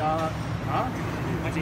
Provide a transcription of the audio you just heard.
啊啊，没事